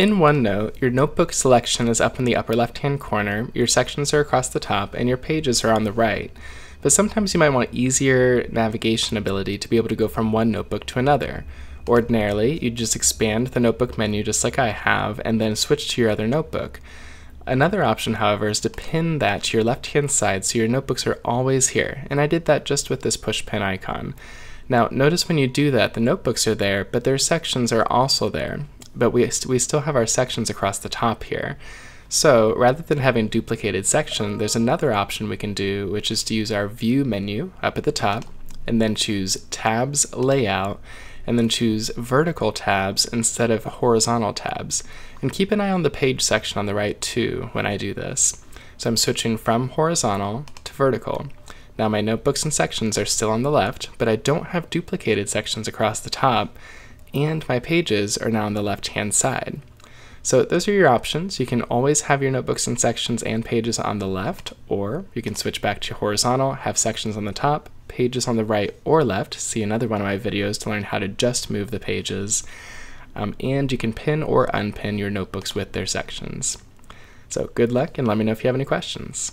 In OneNote, your notebook selection is up in the upper left hand corner, your sections are across the top, and your pages are on the right. But sometimes you might want easier navigation ability to be able to go from one notebook to another. Ordinarily, you just expand the notebook menu just like I have and then switch to your other notebook. Another option, however, is to pin that to your left hand side so your notebooks are always here, and I did that just with this push pin icon. Now, notice when you do that, the notebooks are there, but their sections are also there, but we, we still have our sections across the top here. So rather than having duplicated section, there's another option we can do, which is to use our View menu up at the top, and then choose Tabs Layout, and then choose vertical tabs instead of horizontal tabs. And keep an eye on the page section on the right too when I do this. So I'm switching from horizontal to vertical. Now my notebooks and sections are still on the left, but I don't have duplicated sections across the top, and my pages are now on the left hand side. So those are your options. You can always have your notebooks and sections and pages on the left, or you can switch back to horizontal, have sections on the top, pages on the right or left. See another one of my videos to learn how to just move the pages. Um, and you can pin or unpin your notebooks with their sections. So good luck and let me know if you have any questions.